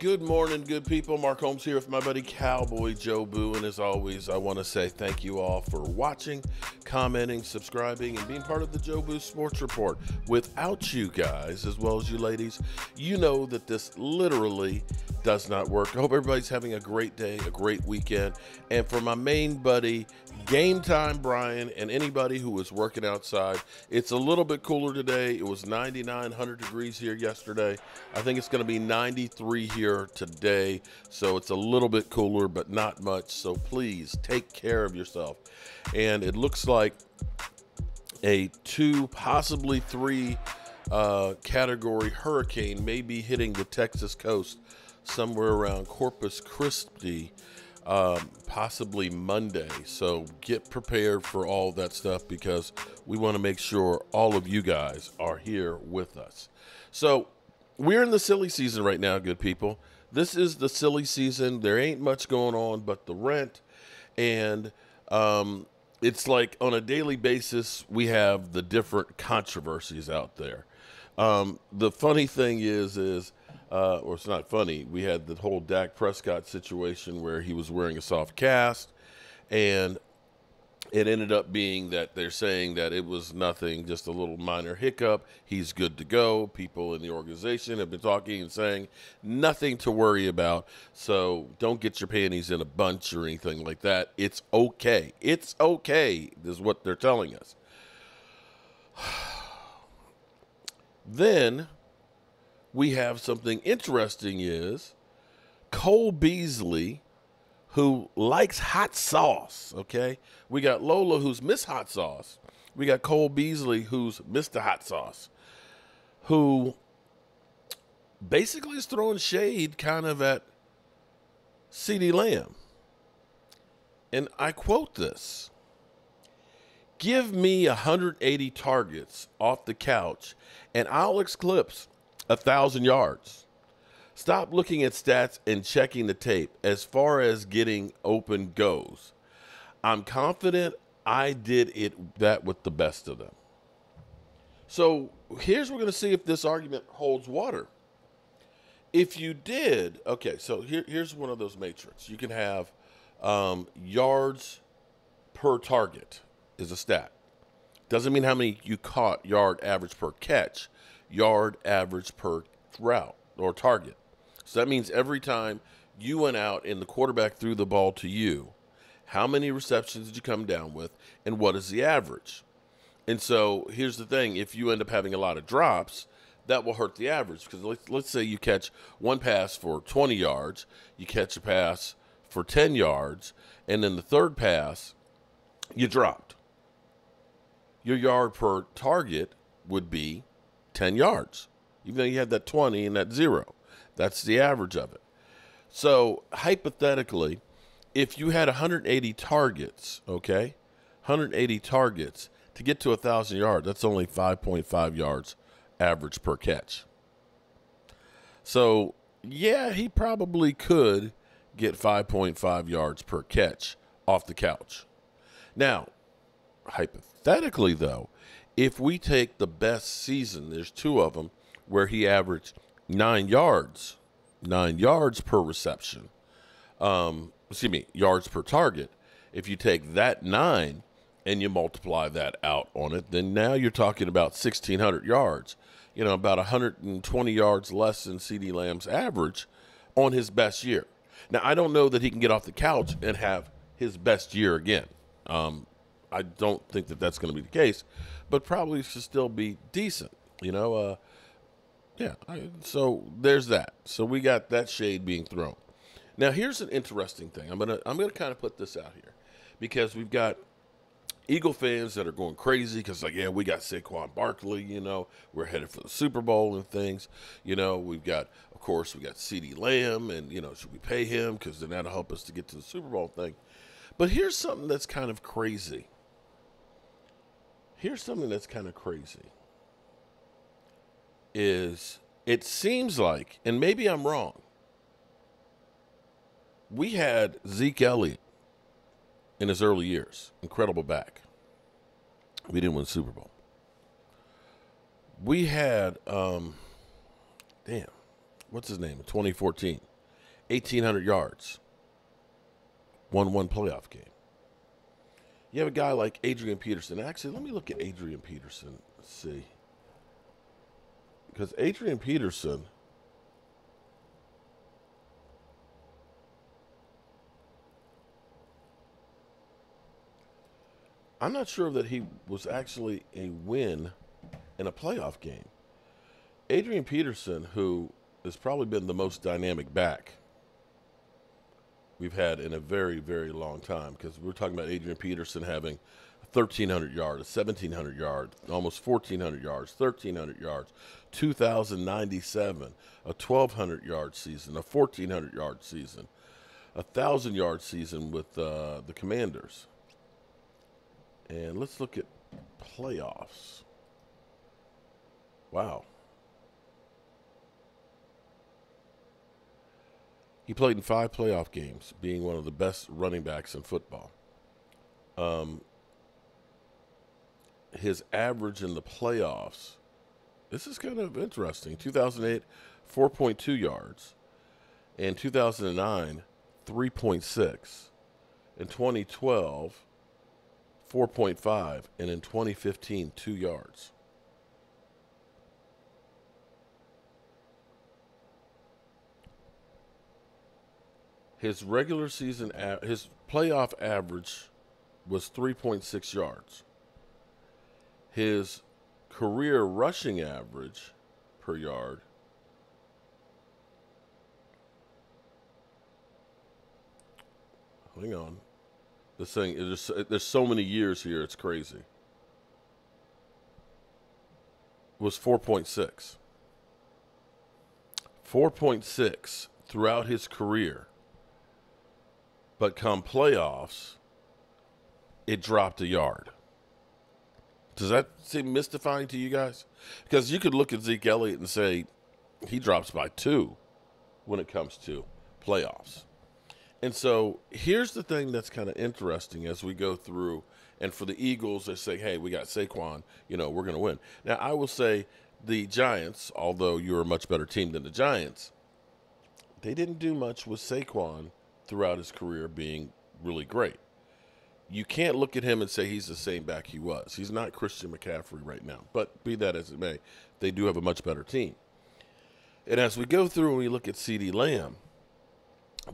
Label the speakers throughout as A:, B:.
A: Good morning, good people. Mark Holmes here with my buddy Cowboy Jobu. And as always, I want to say thank you all for watching, commenting, subscribing, and being part of the Jobu Sports Report. Without you guys, as well as you ladies, you know that this literally does not work. I hope everybody's having a great day, a great weekend. And for my main buddy, Game Time Brian, and anybody who is working outside, it's a little bit cooler today. It was 99, 100 degrees here yesterday. I think it's going to be 93 here today. So it's a little bit cooler, but not much. So please take care of yourself. And it looks like a two, possibly three uh, category hurricane may be hitting the Texas coast somewhere around Corpus Christi, um, possibly Monday. So get prepared for all that stuff because we want to make sure all of you guys are here with us. So we're in the silly season right now, good people. This is the silly season. There ain't much going on but the rent. And um, it's like on a daily basis, we have the different controversies out there. Um, the funny thing is, is uh, or it's not funny. We had the whole Dak Prescott situation where he was wearing a soft cast, and it ended up being that they're saying that it was nothing, just a little minor hiccup. He's good to go. People in the organization have been talking and saying nothing to worry about. So don't get your panties in a bunch or anything like that. It's okay. It's okay, is what they're telling us. then we have something interesting is Cole Beasley, who likes hot sauce. Okay. We got Lola, who's Miss Hot Sauce. We got Cole Beasley, who's Mr. Hot Sauce, who basically is throwing shade kind of at CeeDee Lamb. And I quote this Give me 180 targets off the couch, and I'll eclipse a thousand yards. Stop looking at stats and checking the tape as far as getting open goes. I'm confident I did it that with the best of them. So here's we're going to see if this argument holds water. If you did, okay, so here, here's one of those matrix. You can have um, yards per target is a stat. Doesn't mean how many you caught yard average per catch yard average per route or target. So that means every time you went out and the quarterback threw the ball to you, how many receptions did you come down with, and what is the average? And so here's the thing if you end up having a lot of drops, that will hurt the average because let's, let's say you catch one pass for 20 yards, you catch a pass for 10 yards, and then the third pass, you dropped. Your yard per target would be 10 yards, even though you had that 20 and that zero. That's the average of it. So, hypothetically, if you had 180 targets, okay, 180 targets to get to a 1,000 yards, that's only 5.5 yards average per catch. So, yeah, he probably could get 5.5 yards per catch off the couch. Now, hypothetically, though, if we take the best season, there's two of them where he averaged nine yards, nine yards per reception. Um, excuse me, yards per target. If you take that nine and you multiply that out on it, then now you're talking about 1,600 yards. You know, about 120 yards less than CeeDee Lamb's average on his best year. Now, I don't know that he can get off the couch and have his best year again. Um, I don't think that that's going to be the case, but probably should still be decent. You know, uh, yeah. I, so there's that. So we got that shade being thrown. Now here's an interesting thing. I'm gonna I'm gonna kind of put this out here because we've got Eagle fans that are going crazy because like yeah we got Saquon Barkley. You know we're headed for the Super Bowl and things. You know we've got of course we got CeeDee Lamb and you know should we pay him because then that'll help us to get to the Super Bowl thing. But here's something that's kind of crazy here's something that's kind of crazy is it seems like and maybe i'm wrong we had zeke elliott in his early years incredible back we didn't win super bowl we had um damn what's his name? 2014, 1,800 yards, won one playoff game. You have a guy like Adrian Peterson. Actually, let me look at Adrian Peterson. Let's see. Because Adrian Peterson. I'm not sure that he was actually a win in a playoff game. Adrian Peterson, who has probably been the most dynamic back we've had in a very, very long time, because we're talking about Adrian Peterson having 1,300 yards, 1,700 yards, almost 1,400 yards, 1,300 yards, 2,097, a 1,200 yard season, a 1,400 yard season, a 1,000 yard season with uh, the Commanders. And let's look at playoffs. Wow. He played in five playoff games, being one of the best running backs in football. Um, his average in the playoffs, this is kind of interesting. 2008, 4.2 yards. In 2009, 3.6. In 2012, 4.5. And in 2015, 2 yards. His regular season, his playoff average was 3.6 yards. His career rushing average per yard hang on. This thing is there's so many years here it's crazy. Was 4.6 4.6 throughout his career but come playoffs, it dropped a yard. Does that seem mystifying to you guys? Because you could look at Zeke Elliott and say he drops by two when it comes to playoffs. And so here's the thing that's kind of interesting as we go through. And for the Eagles, they say, hey, we got Saquon, you know, we're going to win. Now, I will say the Giants, although you're a much better team than the Giants, they didn't do much with Saquon throughout his career being really great. You can't look at him and say he's the same back he was. He's not Christian McCaffrey right now. But be that as it may, they do have a much better team. And as we go through and we look at CeeDee Lamb,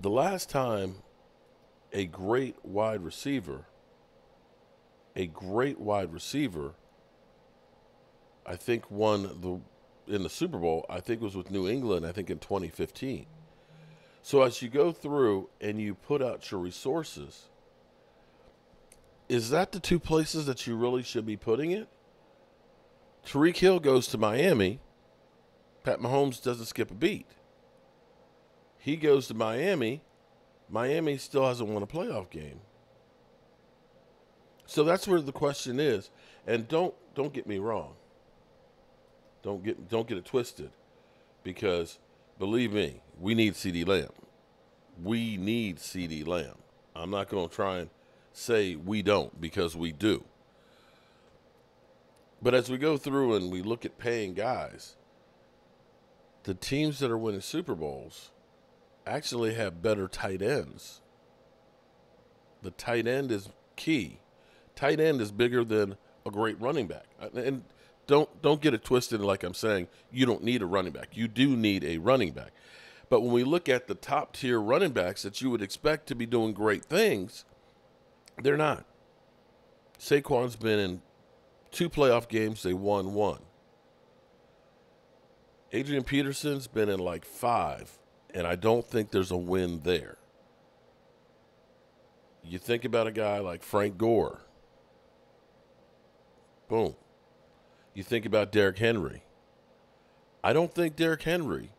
A: the last time a great wide receiver, a great wide receiver, I think won the in the Super Bowl, I think was with New England, I think in 2015. So as you go through and you put out your resources, is that the two places that you really should be putting it? Tyreek Hill goes to Miami. Pat Mahomes doesn't skip a beat. He goes to Miami. Miami still hasn't won a playoff game. So that's where the question is. And don't don't get me wrong. Don't get don't get it twisted. Because believe me, we need CeeDee Lamb. We need CeeDee Lamb. I'm not going to try and say we don't because we do. But as we go through and we look at paying guys, the teams that are winning Super Bowls actually have better tight ends. The tight end is key. Tight end is bigger than a great running back. Uh, and don't don't get it twisted like I'm saying you don't need a running back. You do need a running back. But when we look at the top tier running backs that you would expect to be doing great things, they're not. Saquon's been in two playoff games, they won one. Adrian Peterson's been in like five, and I don't think there's a win there. You think about a guy like Frank Gore. Boom. You think about Derrick Henry. I don't think Derrick Henry.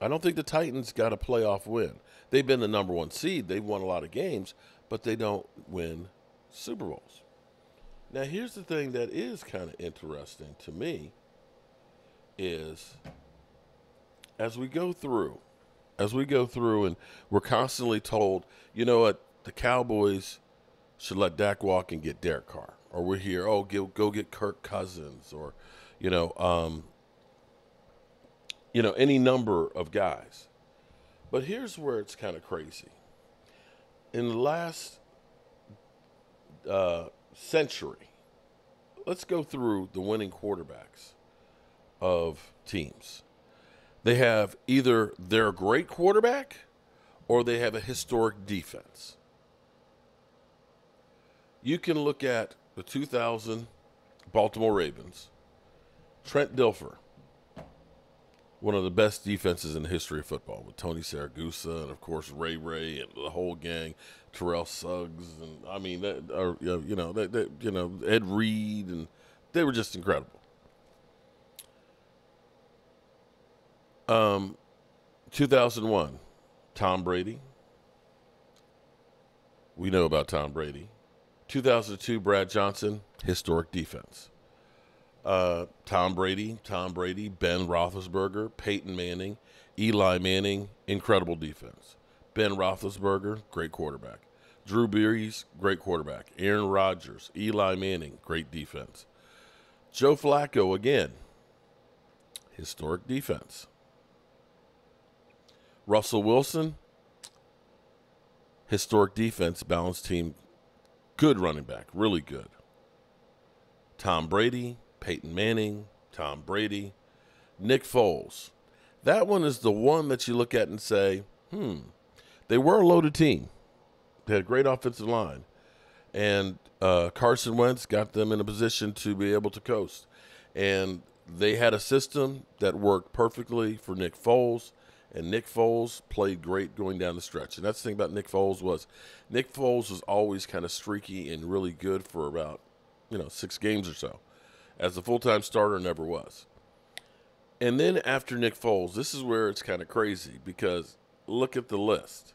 A: I don't think the Titans got a playoff win. They've been the number one seed. They've won a lot of games, but they don't win Super Bowls. Now, here's the thing that is kind of interesting to me is as we go through, as we go through, and we're constantly told, you know what, the Cowboys should let Dak walk and get Derek Carr or we're here, oh, go, go get Kirk Cousins, or, you know, um, you know, any number of guys. But here's where it's kind of crazy. In the last uh, century, let's go through the winning quarterbacks of teams. They have either they're a great quarterback or they have a historic defense. You can look at the 2000 Baltimore Ravens, Trent Dilfer, one of the best defenses in the history of football with Tony Siragusa and of course Ray Ray and the whole gang, Terrell Suggs and I mean, that, you know, that, that, you know Ed Reed and they were just incredible. Um, 2001, Tom Brady. We know about Tom Brady. 2002, Brad Johnson, historic defense. Uh, Tom Brady, Tom Brady, Ben Roethlisberger, Peyton Manning, Eli Manning, incredible defense. Ben Roethlisberger, great quarterback. Drew Brees, great quarterback. Aaron Rodgers, Eli Manning, great defense. Joe Flacco, again, historic defense. Russell Wilson, historic defense, balanced team, good running back, really good. Tom Brady, Peyton Manning, Tom Brady, Nick Foles. That one is the one that you look at and say, hmm, they were a loaded team. They had a great offensive line. And uh, Carson Wentz got them in a position to be able to coast. And they had a system that worked perfectly for Nick Foles and Nick Foles played great going down the stretch. And that's the thing about Nick Foles was Nick Foles was always kind of streaky and really good for about, you know, six games or so. As a full time starter, never was. And then after Nick Foles, this is where it's kind of crazy because look at the list.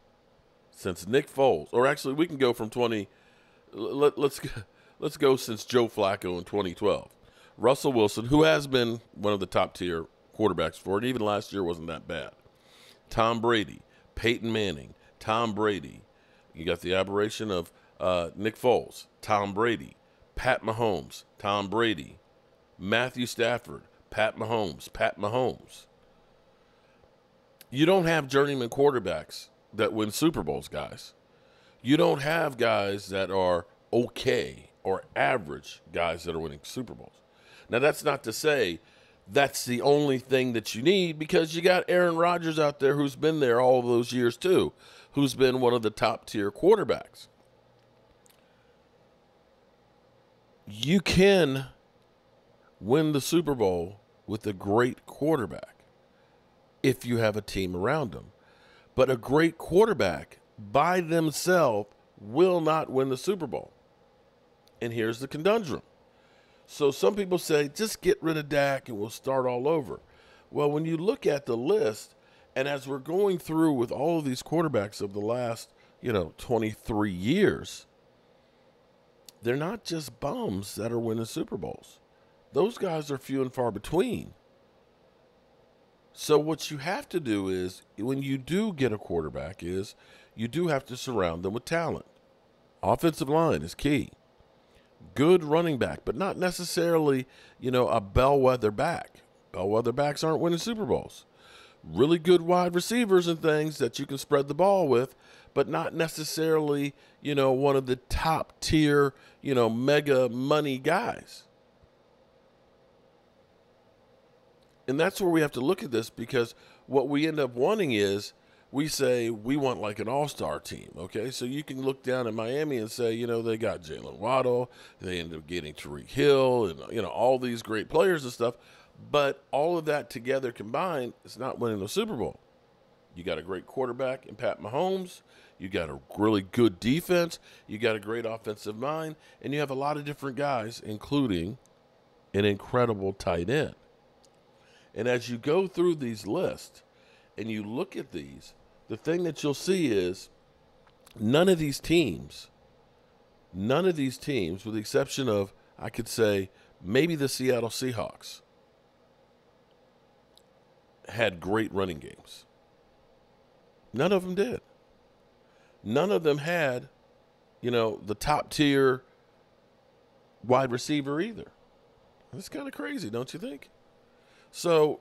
A: Since Nick Foles, or actually we can go from 20, let, let's let's go since Joe Flacco in 2012. Russell Wilson, who has been one of the top tier quarterbacks for it, even last year wasn't that bad. Tom Brady, Peyton Manning, Tom Brady. You got the aberration of uh, Nick Foles, Tom Brady, Pat Mahomes, Tom Brady, Matthew Stafford, Pat Mahomes, Pat Mahomes. You don't have journeyman quarterbacks that win Super Bowls, guys. You don't have guys that are okay or average guys that are winning Super Bowls. Now, that's not to say that's the only thing that you need because you got Aaron Rodgers out there who's been there all those years too, who's been one of the top tier quarterbacks. You can win the Super Bowl with a great quarterback if you have a team around him. But a great quarterback by themselves will not win the Super Bowl. And here's the conundrum so some people say, just get rid of Dak and we'll start all over. Well, when you look at the list, and as we're going through with all of these quarterbacks of the last, you know, 23 years, they're not just bums that are winning Super Bowls. Those guys are few and far between. So what you have to do is when you do get a quarterback is you do have to surround them with talent. Offensive line is key good running back, but not necessarily, you know, a bellwether back. Bellwether backs aren't winning Super Bowls. Really good wide receivers and things that you can spread the ball with, but not necessarily, you know, one of the top tier, you know, mega money guys. And that's where we have to look at this because what we end up wanting is we say we want like an all-star team. Okay, so you can look down at Miami and say, you know, they got Jaylen Waddle, they ended up getting Tyreek Hill, and you know all these great players and stuff. But all of that together combined is not winning the Super Bowl. You got a great quarterback in Pat Mahomes. You got a really good defense. You got a great offensive mind, and you have a lot of different guys, including an incredible tight end. And as you go through these lists and you look at these, the thing that you'll see is none of these teams, none of these teams, with the exception of, I could say, maybe the Seattle Seahawks, had great running games. None of them did. None of them had, you know, the top tier wide receiver either. It's kind of crazy, don't you think? So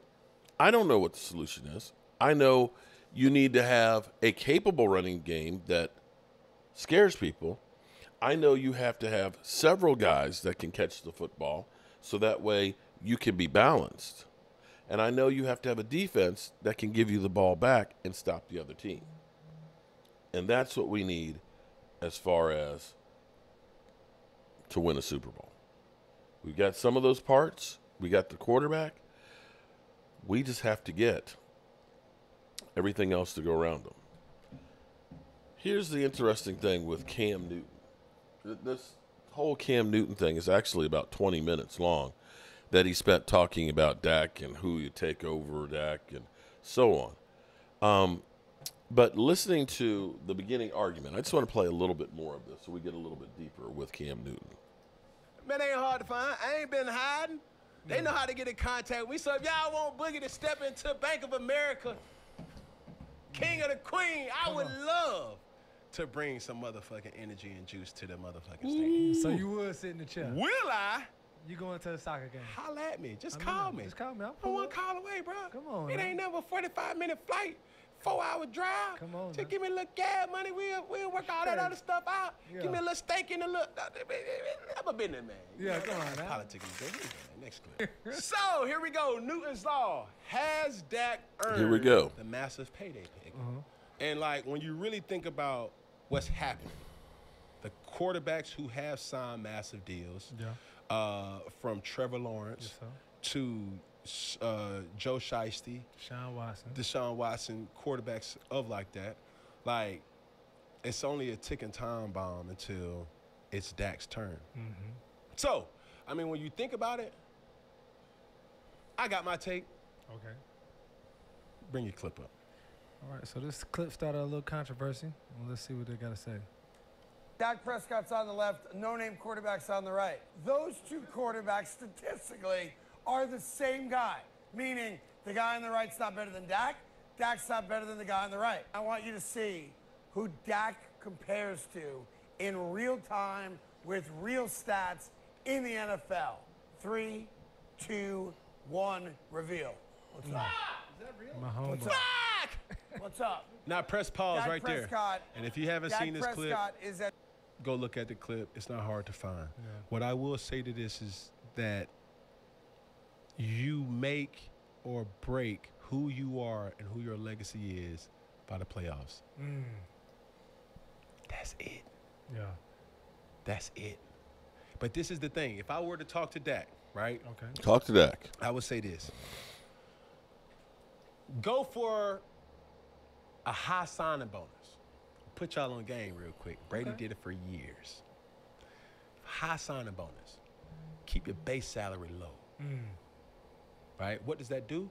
A: I don't know what the solution is. I know you need to have a capable running game that scares people. I know you have to have several guys that can catch the football so that way you can be balanced. And I know you have to have a defense that can give you the ball back and stop the other team. And that's what we need as far as to win a Super Bowl. We've got some of those parts. We got the quarterback. We just have to get everything else to go around them. Here's the interesting thing with Cam Newton. This whole Cam Newton thing is actually about 20 minutes long that he spent talking about Dak and who you take over Dak and so on. Um, but listening to the beginning argument, I just want to play a little bit more of this so we get a little bit deeper with Cam Newton.
B: Man, ain't hard to find. I ain't been hiding. They know how to get in contact with me. So if y'all want Boogie to step into Bank of America, King of the Queen, I would love to bring some motherfucking energy and juice to the motherfucking stadium.
C: So you would sit in the chair.
B: Will I?
C: You going to the soccer game?
B: Holla at me. Just
C: I
B: call me.
C: Just call me. I'll
B: I'm one call away, bro.
C: Come on,
B: It
C: man.
B: ain't never a 45 minute flight, four hour drive.
C: Come on,
B: Just
C: man.
B: give me a little gas money. We'll, we'll work all that other stuff out.
C: Yeah.
B: Give me a little steak and a little. I'm a business man.
C: Yeah, come on,
B: that's. Politics is good. Next clip. so here we go. Newton's Law. Has Dak earned
A: Here we go.
B: the massive payday pick?
C: Uh-huh.
B: And like when you really think about what's happening, the quarterbacks who have signed massive deals,
C: Yeah.
B: uh, from Trevor Lawrence
C: Yes,
B: to uh, Joe Shiesty,
C: Sean Watson.
B: Deshaun Watson, quarterbacks of like that, like it's only a ticking time bomb until it's Dak's turn. So, I mean, when you think about it, I got my take.
C: Okay.
B: Bring your clip up.
C: All right. So this clip started a little controversy. Well, let's see what they got to say.
D: Dak Prescott's on the left, no name quarterback's on the right. Those two quarterbacks statistically are the same guy, meaning the guy on the right's not better than Dak, Dak's not better than the guy on the right. I want you to see who Dak compares to in real time with real stats in the NFL. Three, two, one, reveal. What's up?
C: My homeboy.
D: What's up? What's up?
B: Now press pause
D: Dak
B: right
D: Prescott,
B: there. And if you haven't
D: Dak
B: seen this clip,
D: Prescott is at
B: go look at the clip. It's not hard to find. What I will say to this is that you make or break who you are and who your legacy is by the playoffs.
C: Mm.
B: That's it.
C: Yeah.
B: That's it. But this is the thing. If I were to talk to Dak, right,
C: Okay.
A: Talk to Dak.
B: I would say this. Go for a high signing bonus. Put y'all on game real quick. Brady
C: Okay.
B: did it for years. High signing bonus. Keep your base salary low.
C: Mm.
B: Right? What does that do?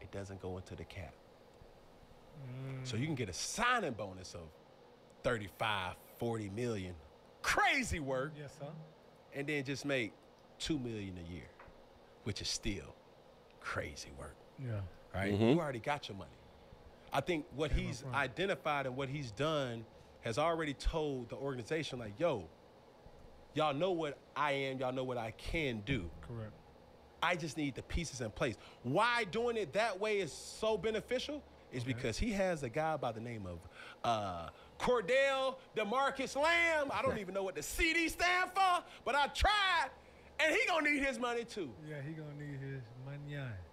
B: It doesn't go into the cap.
C: Mm.
B: So you can get a signing bonus of 35, 40 million. Crazy work.
C: Yes, sir.
B: And then just make 2 million a year, which is still crazy work.
C: Yeah.
B: right? You already got your money. I think what
C: Yeah,
B: he's identified and what he's done has already told the organization, like, yo, y'all know what I am, y'all know what I can do.
C: Correct.
B: I just need the pieces in place. Why doing it that way is so beneficial is because he has a guy by the name of uh, Cordell Demarcus Lamb. I don't even know what the CD stand for, but I tried, and he gonna need his money too.
C: Yeah, he gonna need his money.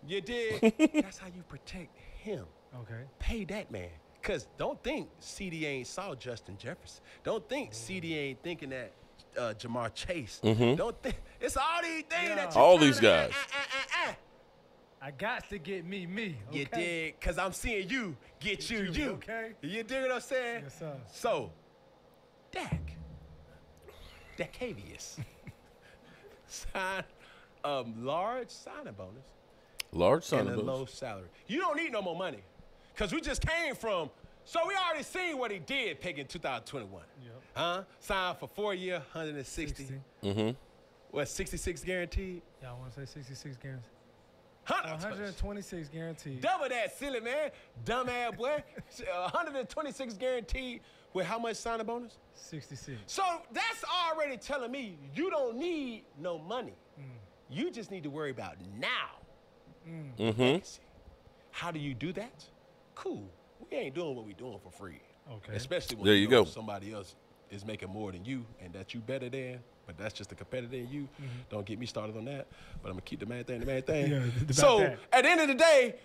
B: You did. That's how you protect him.
C: Okay.
B: Pay that man. Cause don't think CeeDee ain't saw Justin Jefferson. Don't think CeeDee ain't thinking that uh, Ja'Marr Chase. Don't think it's all these things
C: Yeah.
B: that you
A: Mm-hmm. All these guys.
B: uh, uh, uh, uh.
C: I got to get me, me. Okay.
B: You dig? Cause I'm seeing you get you,
C: you,
B: you.
C: okay.
B: You dig what I'm saying?
C: Yes, sir.
B: So, Dak, Dacavius, sign a large signing bonus
A: Large son
B: and
A: of
B: a
A: a
B: low salary. You don't need no more money. Because we just came from, so we already seen what he did picking 2021.
C: Yep.
B: Huh? Signed for four year, 160.
C: 60.
B: What, 66 guaranteed?
C: Yeah, I want to say 66 guaranteed?
B: Hun-
C: 126 guaranteed.
B: Double that, silly man. Dumbass boy. Uh, 126 guaranteed with how much signing bonus?
C: 66.
B: So that's already telling me you don't need no money. You just need to worry about now.
A: Mm-hmm.
B: Legacy. How do you do that? Cool. We ain't doing what we doing for free.
C: Okay.
B: Especially when
A: There
B: you
A: you
B: know
A: go.
B: somebody else is making more than you and that you better than, but that's just a competitor in you.
C: Mm-hmm.
B: Don't get me started on that. But I'm gonna keep the main thing the main thing.
C: Yeah, the- the
B: so
C: back
B: at the end of the day,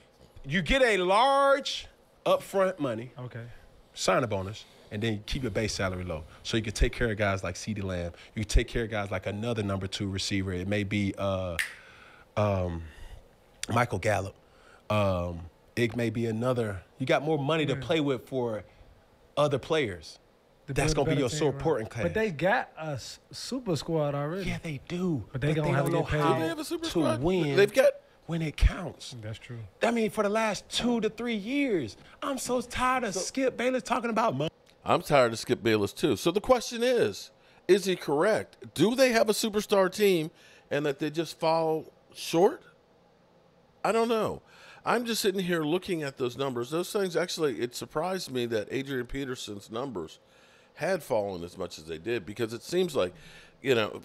B: you get a large upfront money
C: Okay.
B: sign a bonus, and then you keep your base salary low. So you can take care of guys like CeeDee Lamb. You can take care of guys like another number two receiver. It may be uh, um, Michael Gallup. Um, it may be another. You got more money to play with for other players.
C: To
B: That's gonna be your so
C: team, right.
B: important class.
C: But they got a super squad already.
B: Yeah, they do.
C: But they gonna have to
B: don't know
C: get paid.
B: how
A: they have a super
B: to
A: squad?
B: win.
A: They've got-
B: when it counts.
C: That's true.
B: I mean, for the last two to three years, I'm so tired of Skip Bayless talking about money.
A: I'm tired of Skip Bayless too. So the question is, is he correct? Do they have a superstar team and that they just fall short? I don't know. I'm just sitting here looking at those numbers. Those things actually it surprised me that Adrian Peterson's numbers had fallen as much as they did because it seems like you know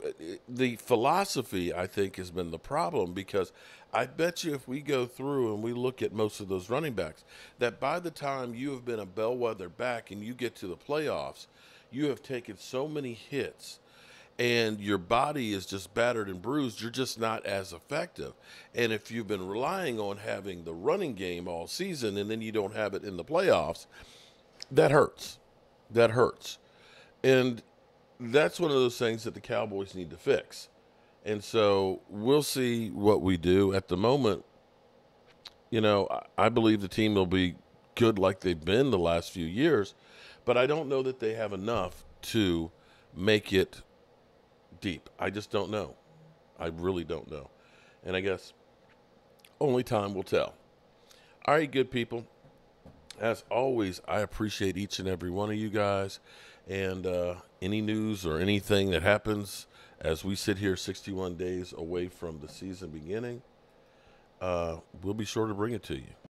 A: the philosophy I think has been the problem because I bet you if we go through and we look at most of those running backs that by the time you have been a bellwether back and you get to the playoffs you have taken so many hits and your body is just battered and bruised, you're just not as effective. And if you've been relying on having the running game all season and then you don't have it in the playoffs, that hurts. That hurts. And that's one of those things that the Cowboys need to fix. And so we'll see what we do. At the moment, you know, I- believe the team will be good like they've been the last few years, but I don't know that they have enough to make it deep. I just don't know. I really don't know. And I guess only time will tell. All right, good people. As always, I appreciate each and every one of you guys. And uh, any news or anything that happens as we sit here 61 days away from the season beginning, uh, we'll be sure to bring it to you.